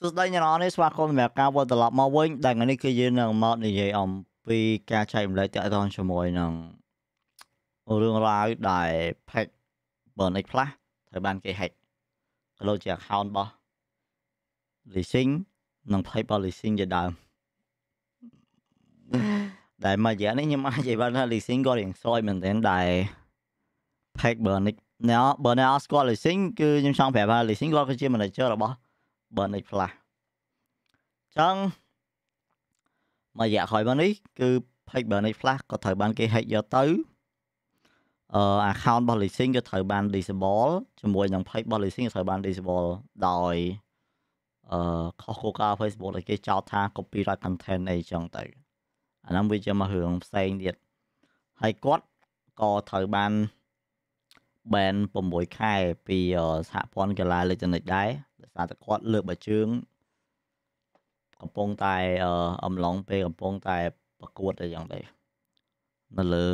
សួស្តីអ្នកនរនេះស្វាគមន៍សម្រាប់ការវិលត្រឡប់មកវិញដែលថ្ងៃនេះគឺយើងនឹងមកនិយាយអំពីការចែកម្លែកតាក់ទងជាមួយនឹងរឿងរ៉ាវដែល Pack Burnix Plus ត្រូវបានគេ hack ក៏ដូចជា account របស់ leasing និង page របស់ leasing ជាដើមដែលមករយៈនេះខ្ញុំអាចនិយាយបានថា leasing ក៏រៀងសយមែនទែនដែល Pack Burnix អ្នកបើអ្នកអត់ស្គាល់ leasing គឺខ្ញុំចង់ប្រាប់ថា leasing គាត់គឺជា manager របស់ Burnix Plus ចឹងមួយរយៈក្រោយមកនេះគឺ page Burnix Plus ក៏ត្រូវបានគេ hack យកទៅអឺ account របស់ leasing ក៏ត្រូវបាន disable ជាមួយនឹង page របស់ leasing ក៏ត្រូវបាន disable ដោយអឺខុសគោលការណ៍ Facebook ដែលគេចោទថា copyright content អីចឹងទៅអាហ្នឹងវាជាមករឿងផ្សេងទៀតហើយគាត់ក៏ត្រូវបាន ban 6ខែពីសហព័ន្ធកីឡាអេឡិចត្រូនិកដែរដោយ សារតែគាត់លើកបើជើង កំពុងតែអំឡុងពេលកំពុងតែប្រកួតអីយ៉ាងដែរនៅលើ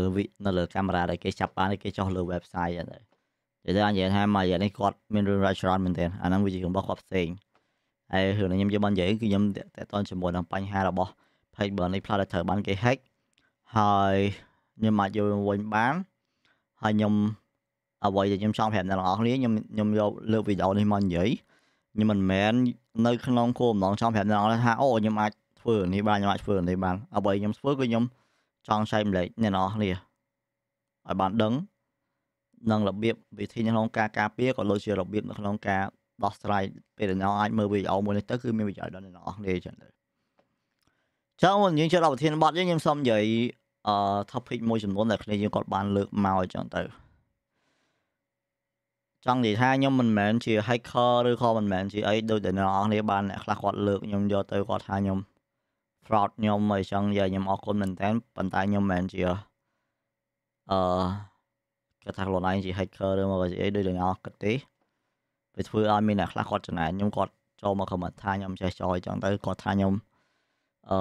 នៅលើកាមេរ៉ាដែលគេចាប់បានគេចុះលើ website ហ្នឹងដែរនិយាយថានិយាយថាមកយ៉ាងនេះគាត់មានរឿងរ៉ាវច្រើនមែនទែនអាហ្នឹងវាជារបស់គាត់ផ្សេងហើយរឿងខ្ញុំយកមកនិយាយគឺខ្ញុំតេតនជាមួយនឹងបញ្ហារបស់ page burn នេះផ្លាត់ត្រូវបានគេ hack ហើយខ្ញុំអាចយកវិញបានហើយខ្ញុំអ្វីដែលខ្ញុំចង់ប្រាប់អ្នកទាំងអស់គ្នាខ្ញុំខ្ញុំយកលើកវីដេអូនេះមកនិយាយ ខ្ញុំមិនមែននៅក្នុងគោលបំណងចង់ប្រាប់អ្នកទាំងអស់ថាអូខ្ញុំអាចធ្វើនេះបានខ្ញុំអាចធ្វើនេះបានអ្វីខ្ញុំធ្វើគឺខ្ញុំចង់ចែកម្លែកអ្នកទាំងអស់គ្នាឲ្យបានដឹងនិងរបៀបវិធីក្នុងការការពារក៏ដូចជារបៀបនៅក្នុងការដោះស្រាយពេលដែលអ្នកអាចមើលវីដេអូមួយនេះទៅគឺមានប្រយោជន៍ដល់អ្នកទាំងអស់គ្នាចឹងទៅចឹងមុនយើងចូលដល់ប្រធានបទយើងខ្ញុំសូមនិយាយអឺ topic មួយចំនួនដែលគ្នាយើងគាត់បានលើកមកអញ្ចឹងទៅ ចង់និយាយថាខ្ញុំមិនមែនជា hacker ឬក៏មិនមែនជាអីដូចតែអ្នកនរគ្នាបានអ្នកខ្លះគាត់លើកខ្ញុំយកទៅគាត់ថាខ្ញុំ fraud ខ្ញុំអីចឹងយ៉ាខ្ញុំអរគុណមែនតើប៉ុន្តែខ្ញុំមិនមែនជាអឺគាត់ថាខ្លួនឯងជា hacker ឬមកជាអីដូចអ្នកគិតទេពេលធ្វើឲ្យមានអ្នកខ្លះគាត់ចំណាយខ្ញុំគាត់ចូលមក comment ថាខ្ញុំចេះចោយចឹងទៅគាត់ថាខ្ញុំអឺ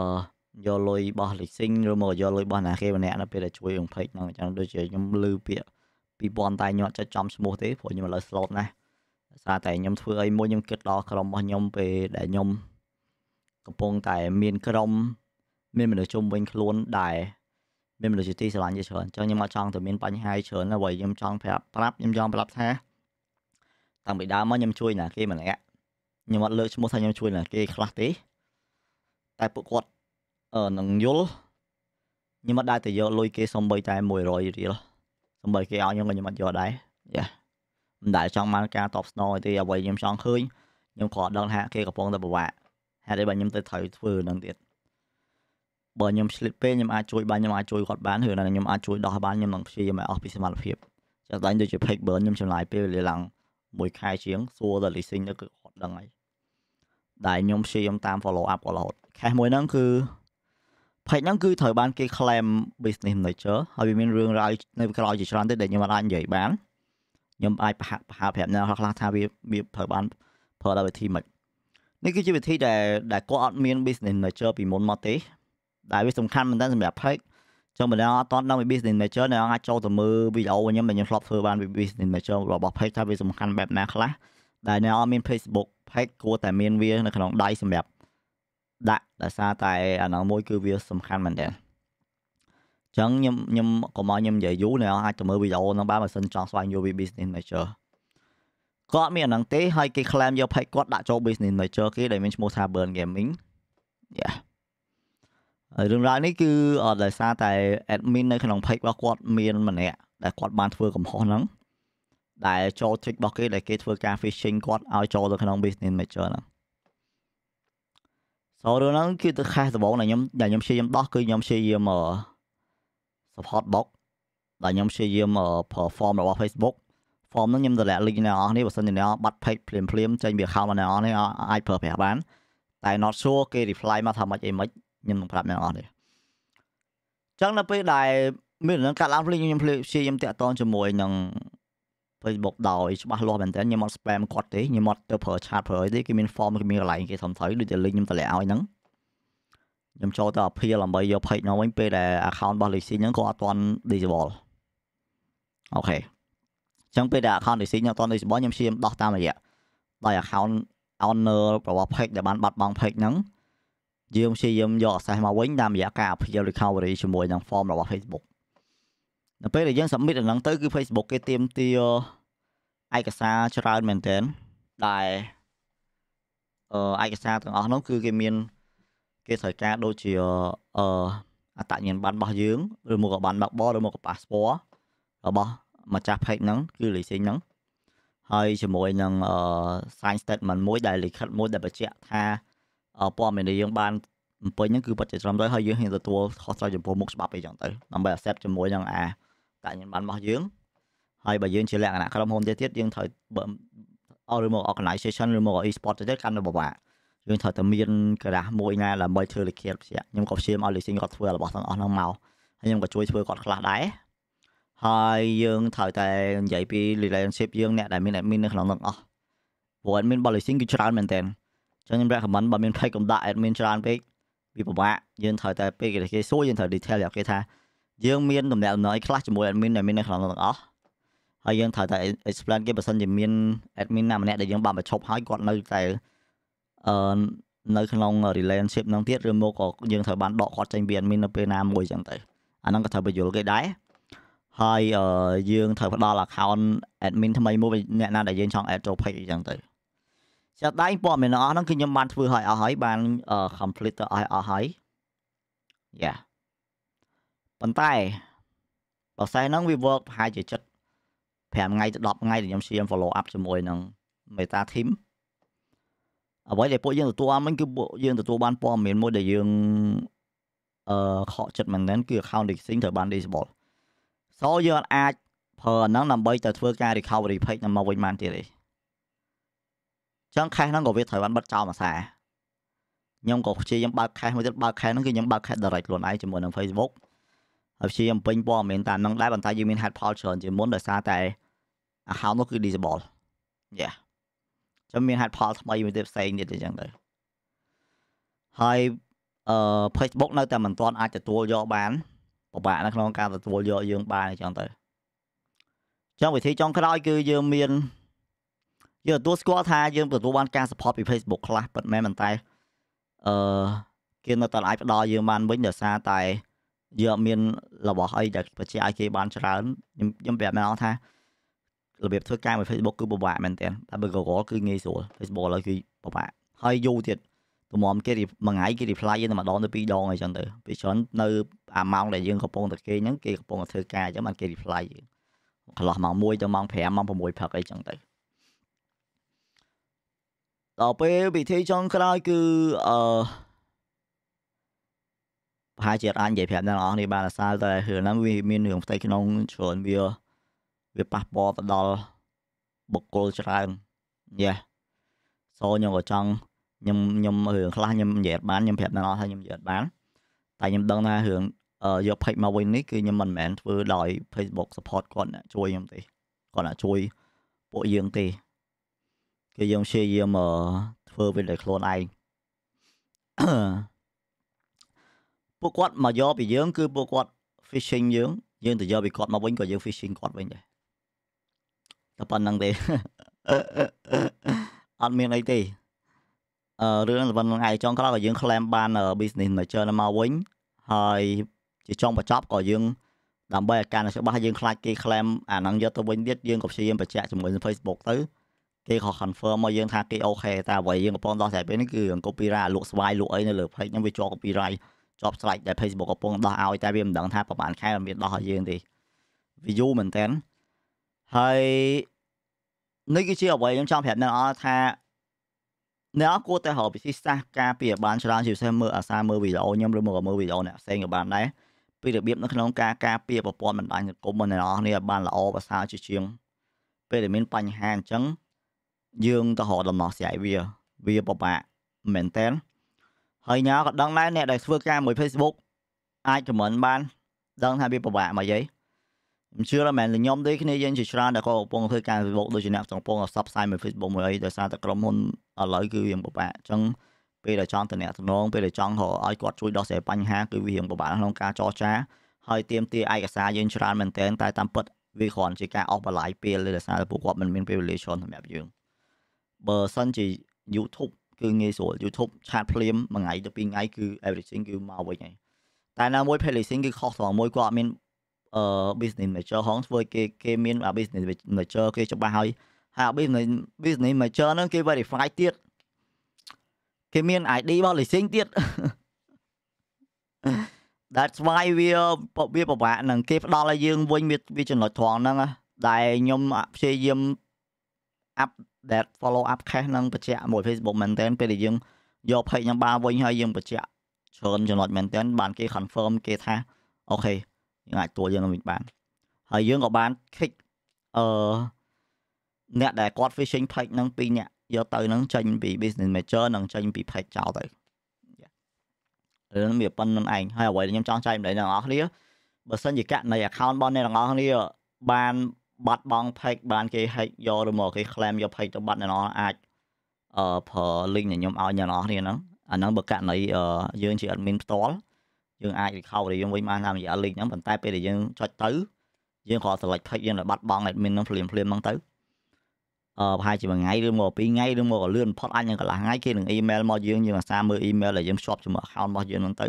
យកលុយរបស់ leasing ឬមកយកលុយរបស់ណាគេម្នាក់នៅពេលដែលជួយរឿង page ហ្នឹងអញ្ចឹងដូចជាខ្ញុំលឺពាក្យ 2000តែខ្ញុំអត់ចិត្តចំឈ្មោះទេព្រោះខ្ញុំឥឡូវ slot ណាស់សារតែខ្ញុំធ្វើអីមួយខ្ញុំគិតដល់ក្រុមរបស់ខ្ញុំពេលដែលខ្ញុំកំពុងតែមានក្រុម មានមនុស្សជុំវិញខ្លួនដែរមានមនុស្សជាទីស្រឡាញ់ជាច្រើនអញ្ចឹងខ្ញុំអត់ចង់ទៅមានបញ្ហាច្រើនអ្វីខ្ញុំចង់ប្រាប់ប្រាប់ខ្ញុំចង់ប្រាប់ថាតាំងពីដើមមកខ្ញុំជួយណាគេម្នាក់ខ្ញុំអត់លើកឈ្មោះថាខ្ញុំជួយណាគេខ្លះទេតែពួកគាត់អឺនឹងយល់ខ្ញុំអត់ដែរទៅយកលុយគេសំបីតែ100រៀល សំបីគេឲ្យខ្ញុំក៏ខ្ញុំអត់យកដែរយ៉ាមិនដែលចង់បានការតបស្នងទេអ្វីខ្ញុំចង់ឃើញខ្ញុំគ្រាន់ដឹងថាគេកំពុងតែពិបាកហេតុអីបើខ្ញុំទៅត្រូវធ្វើនឹងទៀតបើខ្ញុំឆ្លៀតពេលខ្ញុំអាចជួយបានខ្ញុំអាចជួយគាត់បានឬណាខ្ញុំអាចជួយដោះបានខ្ញុំនឹងព្យាយាមឲ្យអស់ពីសមត្ថភាពចាស់តែដូចជា page burn ខ្ញុំចំណាយពេលវេលាឡើងមួយខែជាងសួរដល់ leasing ទៅគឺគាត់ដឹងហើយដែលខ្ញុំព្យាយាមតាម follow up គាត់រហូត cash មួយហ្នឹងគឺ page ហ្នឹងគឺត្រូវបានគេ claim business manager ហើយវាមានរឿងរ៉ាវនៅក្រោយជាច្រើនទៀតដែលខ្ញុំអាចនិយាយបានខ្ញុំអាចប្រហាក់ប្រហែលប្រាប់អ្នកខ្លះថាវាវាត្រូវបានប្រើដោយវិធីម៉េចនេះគឺជាវិធីដែលដែលគាត់អត់មាន business manager ពីមុនមកទេដែលវាសំខាន់មែនតើសម្រាប់ page ចឹងបើអ្នកអត់តដឹងពី business manager អ្នកអាចចូលទៅមើលវីដេអូខ្ញុំដែលខ្ញុំធ្លាប់ធ្វើបានពី business manager របស់ page ថាវាសំខាន់បែបណាខ្លះដែលអ្នកអត់មាន Facebook page គួរតែមានវានៅក្នុងដៃសម្រាប់ ដាក់ដោយសារតែអានោះមួយគឺវាសំខាន់មែនតើចឹងខ្ញុំខ្ញុំកុំឲ្យខ្ញុំនិយាយយូរអ្នកអាចទៅមើលវីដេអូហ្នឹងបានបើសិនចង់ស្វែងយល់ពី business manager គាត់មានអាហ្នឹងទេហើយគេ claim យក page គាត់ដាក់ចូល business manager គេដែលមានឈ្មោះថា Burn Gaming យ៉ាហើយរឿងរ៉ាវនេះគឺដោយសារតែ admin នៅក្នុង page របស់គាត់មានម្នាក់ដែលគាត់បានធ្វើកំហុសហ្នឹងដែលចូល trick របស់គេដែលគេធ្វើការ phishing គាត់ឲ្យចូលទៅក្នុង business manager ហ្នឹង ចូលរឿងហ្នឹងគឺទៅខេសដំបូងដែលខ្ញុំដែលខ្ញុំព្យាយាមដោះគឺខ្ញុំព្យាយាម support box ដែលខ្ញុំព្យាយាមប្រើ form របស់ Facebook form ហ្នឹងខ្ញុំតម្លាក់ link អ្នកនរនេះបើសិនជាអ្នកបាត់ page ភ្លាមភ្លាមចេញពី account របស់អ្នកនរនេះអាចប្រើប្រាស់បាន តែ not sure គេ reply មកថាម៉េចអីម៉េចខ្ញុំនឹងប្រាប់អ្នកនរនេះចឹងនៅពេលដែលមានរឿងកាត់ឡើងភ្លេចខ្ញុំភ្លេចព្យាយាមតាក់ទងជាមួយនឹង Facebook ដោយច្បាស់លាស់មែនតើខ្ញុំអត់ spam គាត់ទេខ្ញុំអត់ទៅប្រើ chat ប្រើអីទេគេមាន form គេមានកន្លែងគេសំត្រូវដូចតែ link ខ្ញុំតម្លាក់ឲ្យហ្នឹងខ្ញុំចូលទៅ appeal ដើម្បីយក page នោះវិញពេលដែល account របស់ leasing ហ្នឹងក៏អត់ទាន់ disable អូខេអញ្ចឹងពេលដែល account leasing អត់ទាន់ disable ខ្ញុំព្យាយាមដោះតាមរយៈដោយ account owner របស់ page ដែលបានបាត់បង់ page ហ្នឹងយើងព្យាយាមយក access មកវិញតាមរយៈការ appeal recovery ជាមួយនឹង form របស់ Facebook នៅពេលដែលយើង submit អាហ្នឹងទៅគឺ Facebook គេទាមទារឯកសារច្រើនមែនទែនដែលអឺឯកសារទាំងអស់នោះគឺគេមានគេត្រូវការដូចជាអឺអត្តញ្ញាណប័ណ្ណរបស់យើងឬមកក៏បានបើកបរឬមកក៏ passport របស់ម្ចាស់ page ហ្នឹងគឺ leasing ហ្នឹងហើយជាមួយនឹងអឺ sign statement មួយដែលលិខិតមួយដែលបញ្ជាក់ថាព័ត៌មានដែលយើងបានបំពេញហ្នឹងគឺពិតជាត្រឹមត្រូវហើយយើងហ៊ានទទួលខុសត្រូវចំពោះមុខច្បាប់អីចឹងទៅដើម្បី accept ជាមួយនឹងអា តញ្ញាណប័ណ្ណរបស់យើងហើយបើយើងជាលក្ខណៈក្រុមហ៊ុនទៀតទៀតយើងត្រូវអឬមក organization ឬមក e-sport ទៅទៀតកាន់តែពិបាកយើងត្រូវតែមានក្រាស់មួយណាដើម្បីធ្វើលិខិតព្យាខ្ញុំក៏ព្យាយាមឲ្យ leasing គាត់ធ្វើរបស់ទាំងអស់ហ្នឹងមកហើយខ្ញុំក៏ជួយធ្វើគាត់ខ្លះដែរហើយយើងត្រូវតែនិយាយពី relationship យើងអ្នកដែលមាន admin នៅក្នុងនោះអស់ព្រោះ admin របស់ leasing គឺច្រើនមែនតើចឹងខ្ញុំ recommend បើមាន page កុំដាក់ admin ច្រើនពេកវាពិបាកយើងត្រូវតែពេលគេសួរយើងត្រូវ detail យកគេថា យើងមានតំណែងអីខ្លះជាមួយ admin ដែលមាននៅក្នុងនោះទាំងអស់ហើយយើងត្រូវតែ explain គេបើសិនជាមាន admin ណាម្នាក់ដែលយើងបានបញ្ឈប់ហើយគាត់នៅតែអឺនៅក្នុង relationship ហ្នឹងទៀតឬមកក៏យើងត្រូវបានដកគាត់ចេញពី admin នៅពេលណាមួយចឹងទៅអាហ្នឹងក៏ត្រូវបញ្យល់គេដែរហើយយើងត្រូវផ្ដល់ account admin ថ្មីមួយអ្នកណាដែលយើងចង់ add ចូល page អីចឹងទៅចាត់ដៃព័ត៌មានអស់ហ្នឹងគឺខ្ញុំបានធ្វើឲ្យអស់ហើយបាន complete ទៅឲ្យអស់ហើយយ៉ា ប៉ុន្តែ process ហ្នឹងវា work ប្រហែលជាចិត្ត5ថ្ងៃទៅ10ថ្ងៃដែលខ្ញុំព្យាយាម follow up ជាមួយនឹង Meta team អ្វីដែលពួកយើងទទួលបានវិញគឺពួកយើងទទួលបានព័ត៌មានមួយដែលយើងអឺខកចិត្តមែនទែនគឺ account leasing ត្រូវបាន disable សូយើងអាចប្រើអាហ្នឹងដើម្បីទៅធ្វើការ recovery page នៅមកវិញបានទៀតទេចឹង cache ហ្នឹងក៏វាត្រូវបានបិទចោលមួយសារខ្ញុំក៏ព្យាយាមបើក cache មួយទៀតបើក cache ហ្នឹងគឺខ្ញុំបើក cache direct ខ្លួនឯងជាមួយនឹង Facebook ហើយព្យាយាមពេញព័ត៌មានតាមហ្នឹងដែរប៉ុន្តែយើងមាន head poll ច្រើនជាងមុនដោយសារតែ account នោះគឺ disable យ៉ាចាំមាន head poll ថ្មីមួយទៀតផ្សេងទៀតអញ្ចឹងទៅហើយអឺ Facebook នៅតែមិនទាន់អាចទទួលយកបានពិបាកនៅក្នុងការទទួលយកយើងបានអញ្ចឹងទៅចឹងវិធីចុងក្រោយគឺយើងមានយើងទទួលស្គាល់ថាយើងទទួលបានការ support ពី Facebook ខ្លះពិតមែនប៉ុន្តែអឺគេនៅតែអាចផ្ដល់យើងបានវិញដោយសារតែ យើងអត់មានរបស់អីដែលបញ្ជាក់ឲ្យគេបានច្រើនខ្ញុំខ្ញុំប្រាប់មកថារបៀបធ្វើការមួយ Facebook គឺពិបាកមែនទែនតែបើ Google គឺងាយស្រួល Facebook ឥឡូវគឺពិបាកហើយយូរទៀតទំមគេមួយថ្ងៃគេ reply យើងតែម្ដងទៅពីរដងអីចឹងទៅពីច្រើននៅអាម៉ោងដែលយើងកំពុងតែគេហ្នឹងគេកំពុងតែធ្វើការអញ្ចឹងបានគេ reply យើងកន្លោះម៉ោង1ទៅម៉ោង5ម៉ោង6ព្រឹកអីចឹងទៅដល់ពេលវិធីចុងក្រោយគឺអឺ ប្រហែលជាអាចនិយាយប្រាប់អ្នកនរគ្នាបានអាសាតែរឿងហ្នឹងវាមានរឿងផ្ទៃក្នុងច្រើនវាវាប៉ះពាល់ទៅដល់បុគ្គលច្រើនយេសូខ្ញុំក៏ចង់ខ្ញុំខ្ញុំរឿងខ្លះខ្ញុំនិយាយបានខ្ញុំប្រាប់អ្នកនរថាខ្ញុំនិយាយបានតែខ្ញុំដឹងថារឿងយក page មកវិញនេះគឺខ្ញុំមិនមែនធ្វើដោយ Facebook support គាត់អ្នកជួយខ្ញុំទេគាត់អ្នកជួយពួកយើងទេគឺយើងព្យាយាមធ្វើវាដោយខ្លួនឯង ពួកគាត់មកយកពីយើងគឺពួកគាត់ fishing យើងយើងទៅយកពីគាត់មកវិញក៏យើង fishing គាត់វិញដែរតែប៉ុណ្្នឹងទេអត់មានអីទេអឺរឿងប៉ុណ្្នឹងឯងចុងក្រោយក៏យើង claim បាន business manager មកវិញហើយជាចុងបញ្ចប់ក៏យើងដើម្បីឲ្យការច្បាស់យើងខ្លាចគេ claim អាហ្នឹងយកទៅវិញទៀតយើងក៏ព្យាយាមបញ្ជាក់ជាមួយនឹង Facebook ទៅគេក៏ confirm មកយើងថាគេអូខេតែអ្វីយើងកំពុងដោះស្រាយពេលនេះគឺរឿង copyright លក់ស្វាយលក់អីនៅលើ page ហ្នឹងវាជាប់ copyright ជាប់ស្រេចដែល Facebook កំពុងដោះឲ្យតែវាមិនដឹងថាប្រហែលខែมันមានដោះឲ្យយើងទេ view មែនតើហើយនេះគឺជាអ្វីខ្ញុំចង់ប្រាប់អ្នកអរថាអ្នកអរគួរតែរកវិធីសាស្ត្រការពារបានច្រើនជាពិសេសមើលអាសាមើលវីដេអូខ្ញុំឬមកមើលវីដេអូអ្នកផ្សេងក៏បានដែរពីរបៀបនៅក្នុងការការពារប្រព័ន្ធបណ្ដាញសង្គមរបស់អ្នកនរគ្នាឲ្យបានល្អប្រសើរជាជាង ពេលដែលមានបញ្ហាអញ្ចឹងយើងទៅរកដំណោះស្រាយវាវាពិបាកមែនតើ ហើយញ៉ាក៏ដឹងដែរអ្នកដែលធ្វើការមួយ Facebook អាច comment បានដឹងថាវាពិបាកមកយាយខ្ញុំជឿថាមែនខ្ញុំទេគ្នាយើងជាច្រើនដែលក៏កំពុងធ្វើការ Facebook ដូចជាអ្នកកំពុងសបផ្សាយមួយ Facebook មួយអីដោយសារតែក្រុមហ៊ុនឥឡូវគឺវាពិបាកអញ្ចឹងពេលដែលចង់តំណែងពេលដែលចង់រកឲ្យគាត់ជួយដោះស្រាយបញ្ហាគឺវាពិបាកក្នុងការចរចាហើយទៀមទាឯកសារយើងច្រើនមែនទែនតែតាមពិតវាគ្រាន់ជាការអស់បន្លាយពេលដោយសារតែពួកគាត់មិនមានពេលវេលាច្រើនសម្រាប់យើងបើសិនជា YouTube គឺងាយស្រួល YouTube ឆាតភ្លាមមួយថ្ងៃទៅពីរថ្ងៃគឺ everything គឺមកវិញហើយតែណាមួយ paid listing គឺខុសត្រង់មួយគាត់អត់មានអឺ business manager ហងធ្វើគេគេមាន business manager គេច្បាស់ហើយហើយ business business manager ហ្នឹងគេ verify ទៀតគេមាន ID របស់ listing ទៀត That's why វាវាពិបាកនឹងគេផ្ដល់ឲ្យយើងវិញវាវាចំណុចត្រង់ហ្នឹងដែលខ្ញុំព្យាយាម up that follow up cache នឹងបញ្ជាក់មួយ Facebook មែនតើពេលដែលយើងយក page ខ្ញុំបានវិញហើយយើងបញ្ជាក់ច្រើនចំណុចមែនតើបានគេ confirm គេថាអូខេយើងអាចទួយើងវិញបានហើយយើងក៏បាន kick អឺអ្នកដែលគាត់ phishing page នឹងពីរអ្នកយកទៅនឹងចេញពី business manager និងចេញពី page ចោលទៅរឿងវាប៉ុណ្្នឹងឯងហើយអ្វីដែលខ្ញុំចង់ចែកម្លែកដល់អ្នកនរគ្នាបើសិនជាករណី account របស់អ្នកទាំងអស់គ្នាបាន បាត់បង់ page បានគេ hack យកឬមកគេ claim យក page ទៅបាត់អ្នកនរអាចអឺប្រើ link ដែលខ្ញុំឲ្យអ្នកនរគ្នាហ្នឹងអាហ្នឹងបើករណីយើងជា admin ផ្ទាល់យើងអាច recovery យើងវិញបានតាមរយៈ link ហ្នឹងប៉ុន្តែពេលដែលយើងចុចទៅយើងគ្រាន់ select page យើងដែលបាត់បង់ admin ហ្នឹងភ្លាមភ្លាមហ្នឹងទៅអឺប្រហែលជាមួយថ្ងៃឬមកពីរថ្ងៃឬមកលឿនបំផុតអាចនឹងកន្លះថ្ងៃគេនឹង email មកយើងយើងអាសាមើល email ដែលយើងភ្ជាប់ជាមួយ account របស់យើងហ្នឹងទៅ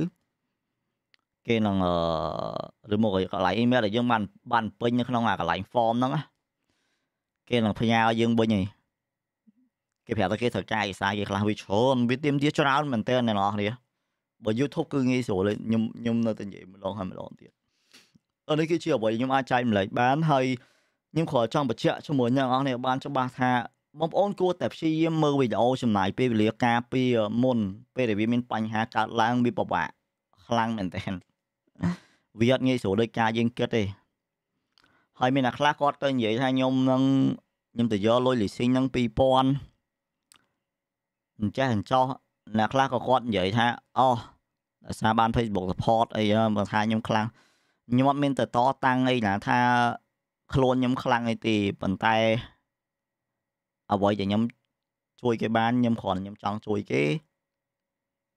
គេនឹងអឺឬមកកន្លែង email ដែលយើងបានបានពេញនៅក្នុងអាកន្លែង form ហ្នឹងគេនឹងផ្ញើឲ្យយើងវិញហើយគេប្រាប់ថាគេត្រូវការឯកសារគេខ្លះវាច្រើនវាទៀមទាច្រើនមែនតើអ្នកនរគ្នាបើ YouTube គឺងាយស្រួលខ្ញុំខ្ញុំនៅតែនិយាយម្ដងហើយម្ដងទៀតអានេះគឺជាអ្វីខ្ញុំអាចចែកម្លែកបានហើយខ្ញុំគ្រាន់ចង់បញ្ជាក់ជាមួយអ្នកនរគ្នាបានច្បាស់ថាបងប្អូនគួរតែព្យាយាមមើលវីដេអូចំណាយពេលវេលាការពារមុនពេលដែលវាមានបញ្ហាកើតឡើងវាពិបាកខ្លាំងមែនទែន វាអត់ងាយស្រួលដូចការយើងគិតទេហើយមានអ្នកខ្លះគាត់ទៅនិយាយថាខ្ញុំនឹងខ្ញុំទៅយកលុយលីស៊ីងនឹង2000អញ្ចេះអញ្ចោះអ្នកខ្លះក៏គាត់និយាយថាអូដោយសារបាន Facebook support អីបើថាខ្ញុំខ្លាំងខ្ញុំអត់មានទៅតតាំងអីណាថាខ្លួនខ្ញុំខ្លាំងអីទេប៉ុន្តែអ្វីដែលខ្ញុំជួយគេបានខ្ញុំគ្រាន់ខ្ញុំចង់ជួយគេ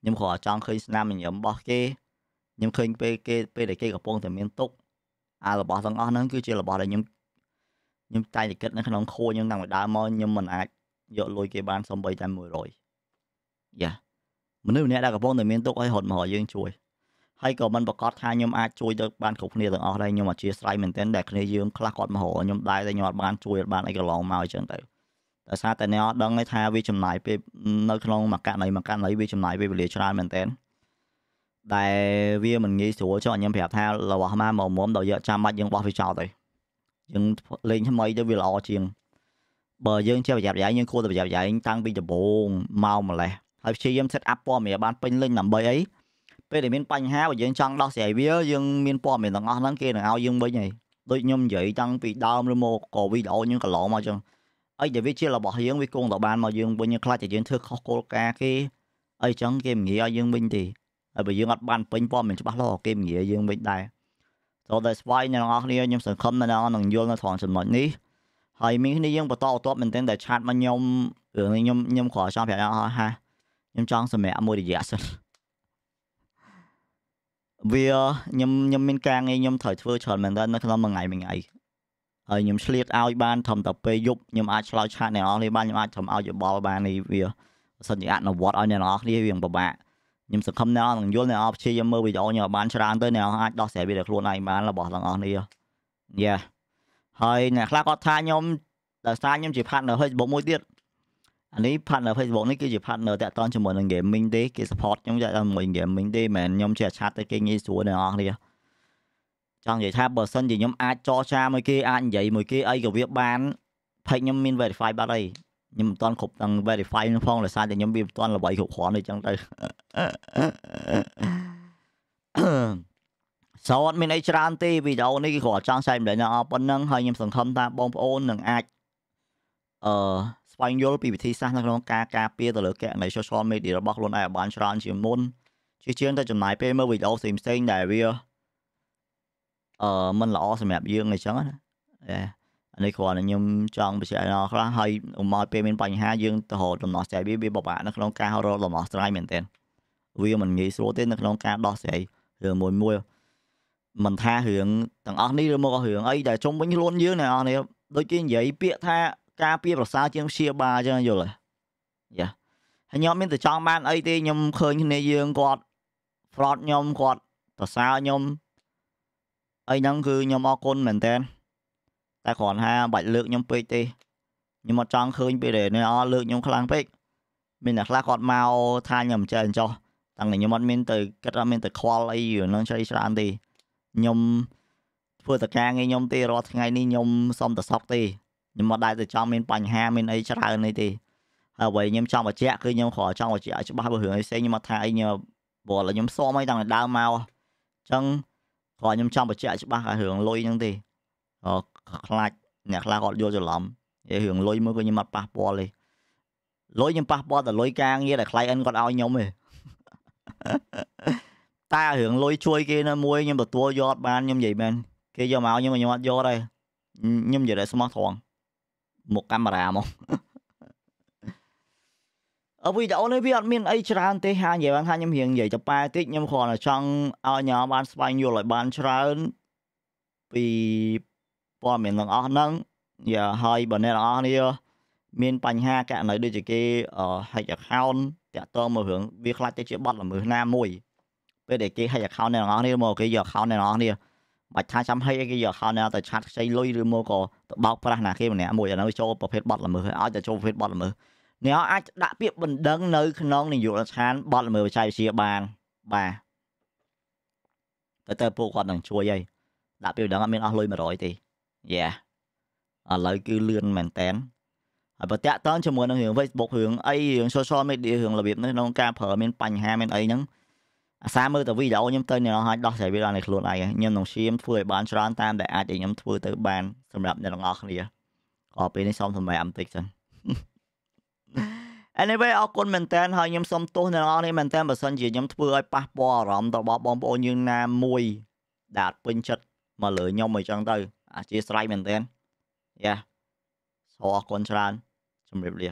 ខ្ញុំគ្រាន់ចង់ឃើញស្នាមញញឹមរបស់គេ ខ្ញុំឃើញពេលគេពេលដែលគេកំពុងតែមានទុកអារបស់ទាំងអស់ហ្នឹងគឺជារបស់ដែលខ្ញុំខ្ញុំតែតែគិតនៅក្នុងខួរខ្ញុំតាំងពីដើមមកខ្ញុំមិនអាចយកលុយគេបានសំបីតែ100យ៉ាមនុស្សម្នាក់ដែលកំពុងតែមានទុកឲ្យរត់មកយើងជួយហើយក៏មិនប្រកាសថាខ្ញុំអាចជួយទៅបានគ្រប់គ្នាទាំងអស់ដែរខ្ញុំអធិស្ឋានមែនទែនដែលគ្នាយើងខ្លះគាត់មកខ្ញុំដែរតែខ្ញុំអត់បានជួយអត់បានអីកន្លងមកអញ្ចឹងទៅដោយសារតែអ្នកអត់ដឹងថាវាចំណាយពេលនៅក្នុងមួយករណីមួយករណីវាចំណាយពេលវេលាច្រើនមែនទែន ដែលវាមិនងាយស្រួលចុះខ្ញុំប្រាប់ថារបស់ម៉ាមកមុំដល់យកចាំបាច់យើងបោះវាចោលទៅយើងលេងថ្មីទៅវាល្អជាងបើយើងចេះប្រយ័ត្នប្រយែងយើងគួរតែប្រយ័ត្នប្រយែងតាំងពីដំបូងមកម្លេះហើយព្យាយាម set up ព័ត៌មានបានពេញលេញដើម្បីអីពេលដែលមានបញ្ហាបើយើងចង់ដោះស្រាយវាយើងមានព័ត៌មានទាំងអស់ហ្នឹងគេនឹងឲ្យយើងវិញហើយដូចខ្ញុំនិយាយតាំងពីដើមឬមកក៏វីដេអូយើងកន្លងមកចឹងអីដែលវាជារបស់យើងវាគង់តែបានមកយើងវិញខ្លាចតែយើងធ្វើខុសគោលការណ៍គេអីចឹងគេមិនងាយឲ្យយើងវិញទេ ហើយបើយើងអត់បានពេញព័ត៌មានច្បាស់លាស់គេមិនងាយយើងវិញដែរ So that's why អ្នកនរគ្នាខ្ញុំសង្ឃឹមអ្នកនរនឹងយល់នៅត្រង់ចំណុចនេះហើយមានគ្នាយើងបន្តបន្ទាប់មែនទែនតែឆាតមកខ្ញុំរឿងនេះខ្ញុំខ្ញុំគ្រាន់ចង់ប្រាប់អ្នកហាខ្ញុំចង់សម្រាប់មួយរយៈសិនវាខ្ញុំខ្ញុំមានការងារខ្ញុំត្រូវធ្វើច្រើនមែនតើនៅក្នុងមួយថ្ងៃមួយថ្ងៃហើយខ្ញុំឆ្លៀតឲ្យបានធំតែពេលយប់ខ្ញុំអាចឆ្លើយឆាតអ្នកនរគ្នាបានខ្ញុំអាចធ្វើឲ្យយោបល់បាននេះវាបើសិនជាអនុវត្តឲ្យអ្នកនរគ្នាវាពិបាក ខ្ញុំសង្ឃឹមអ្នកនរនឹងយល់អ្នកនរព្យាយាមមើលវីដេអូខ្ញុំបានច្រើនទៅអ្នកនរអាចដោះស្រាយវាដល់ខ្លួនឯងបានរបស់ទាំងអស់នេះយ៉ាហើយអ្នកខ្លះគាត់ថាខ្ញុំដោយសារខ្ញុំជា partner Facebook មួយទៀតអានេះ partner Facebook នេះគឺជា partner តាក់ទងជាមួយនឹង gaming ទេគេ support ខ្ញុំតាក់ទងជាមួយ gaming ទេមិនមែនខ្ញុំជាឆាតទៅគេងាយស្រួលអ្នកនរគ្នាចង់និយាយថាបើសិនជាខ្ញុំអាចចរចាមួយគេអាចនិយាយមួយគេអីក៏វាបាន page ខ្ញុំមាន verify បាត់អី ខ្ញុំមិនទាន់គ្រប់ទាំង verify នឹងផងដោយសារតែខ្ញុំវាមិនទាន់ល្បីគ្រប់គ្រាន់ទេចឹងទៅសោតមានអីច្រើនទេវីដេអូនេះគឺគ្រាន់ចង់ចែកម្លែកដល់ប៉ុណ្ណឹងហើយខ្ញុំសង្ឃឹមថាបងប្អូននឹងអាចអឺស្វែងយល់ពីវិធីសាស្ត្រនៅក្នុងការការពារទៅលើកណី social media របស់ខ្លួនឯងឲ្យបានច្រើនជាងមុនជាជាងទៅចំណាយពេលមើលវីដេអូផ្សេងផ្សេងដែលវាអឺមិនល្អសម្រាប់យើងអញ្ចឹងណាអា នេះគ្រាន់តែខ្ញុំចង់បញ្ជាក់ដល់ខ្លះហើយមកពេលមានបញ្ហាយើងទៅរកដំណោះស្រាយវាវាពិបាកនៅក្នុងការរកដំណោះស្រាយមែនទែនវាមិនងាយស្រួលទេនៅក្នុងការដោះស្រាយរឿងមួយមួយមិនថារឿងទាំងអស់នេះឬមករឿងអីដែលជុំវិញខ្លួនយើងអ្នកនរដូចគេនិយាយពាក្យថាការពារប្រសើរជាងព្យាបាលអញ្ចឹងយល់ទេយ៉ាហើយខ្ញុំមានតែចង់បានអីទេខ្ញុំឃើញគ្នាយើងគាត់ fraud ខ្ញុំគាត់សរសើរខ្ញុំអីហ្នឹងគឺខ្ញុំអរគុណមែនតើ តែគ្រាន់ថាបាច់លើកខ្ញុំពេកទេខ្ញុំអត់ចង់ឃើញពេលដែលអលើកខ្ញុំខ្លាំងពេកមានអ្នកខ្លះគាត់មកថាខ្ញុំចេះអញ្ចោះតាំងតែខ្ញុំអត់មានទៅគិតថាមានទៅខ្វល់អីនឹងជ្រៃច្រើនទេខ្ញុំធ្វើតការងារខ្ញុំទេរាល់ថ្ងៃនេះខ្ញុំសុំតែសក់ទេខ្ញុំមិនដែលទៅចង់មានបញ្ហាមានអីច្រើនអីទេហើយអ្វីខ្ញុំចង់បញ្ជាក់គឺខ្ញុំគ្រាន់ចង់បញ្ជាក់ច្បាស់ពីរឿងអីផ្សេងខ្ញុំអត់ថាអីខ្ញុំព្រោះខ្ញុំសុំអីតាំងតែដើមមកអញ្ចឹងគ្រាន់ខ្ញុំចង់បញ្ជាក់ច្បាស់ឲ្យរឿងលុយហ្នឹងទេ ខ្លាចអ្នកខ្លះគាត់យល់ច្រឡំនិយាយរឿងលុយមើលក៏ខ្ញុំអត់ប៉ះពាល់ទេលុយខ្ញុំប៉ះពាល់តែលុយការងារដែល client គាត់ឲ្យខ្ញុំទេតែរឿងលុយជួយគេនៅមួយខ្ញុំទទួលយកបានខ្ញុំនិយាយមែនគេយកមកខ្ញុំខ្ញុំអត់យកទេខ្ញុំនិយាយតែស្មោះត្រង់មុខកាមេរ៉ាមកអវីដេអូនេះវាអត់មានអីច្រើនទេហានិយាយបានថាខ្ញុំរៀងនិយាយទៅប៉ែតិចខ្ញុំគ្រាន់តែចង់ឲ្យញ៉ាំបានស្វែងយល់ឲ្យបានច្រើនពី ព័ត៌មានទាំងអស់ហ្នឹងយ៉ាហើយបើអ្នកទាំងអស់គ្នាមានបញ្ហាករណីដូចជាគេ hack account តាក់ទងមករឿងវាខ្លាចទៅជាបទល្មើសណាមួយពេលដែលគេ hack account អ្នកទាំងអស់គ្នាមកគេយក account អ្នកទាំងអស់គ្នាបាច់ថាចាំ hack គេយក account អ្នកទៅឆាត់ខ្ចីលុយឬមកក៏ទៅបោកប្រាស់ណាគេម្នាក់មួយអានោះចូលប្រភេទបទល្មើសឲ្យតែចូលប្រភេទបទល្មើសអ្នកអាចដាក់ពាក្យបណ្ដឹងនៅក្នុងនាយកដ្ឋានបទល្មើសបច្ចេកវិទ្យាបានបាទតែទៅពួកគាត់នឹងជួយហើយដាក់ពាក្យបណ្ដឹងអត់មានអស់លុយ100ទេ យេឥឡូវគឺលឿនមែនតែនហើយបើតាក់តងជាមួយនឹងរឿង Facebook រឿងអីរឿង social media រឿងរបៀបនេះក្នុងការប្រើមានបញ្ហាមានអីហ្នឹងអាសាមើលតែវីដេអូខ្ញុំទៅអ្នកនរឲ្យដោះស្រាយវាដល់នៃខ្លួនឯងខ្ញុំនឹងឈាមធ្វើឲ្យបានច្រើនតាមដែលអាចឲ្យខ្ញុំធ្វើទៅបានសម្រាប់អ្នកទាំងអស់គ្នាក៏ពេលនេះសូមសម្រាប់បន្តិចសិន Anyway អរគុណមែនតើហើយខ្ញុំសូមទោសអ្នកនរនេះមែនតើបើសិនជាខ្ញុំធ្វើឲ្យប៉ះពាល់អារម្មណ៍របស់បងប្អូនយើងណាមួយដែលអត់ពេញចិត្តមកលើខ្ញុំអីចឹងទៅ អធិស្ឋានមែនតើយ៉ាសូមអរគុណច្រើនជម្រាបលា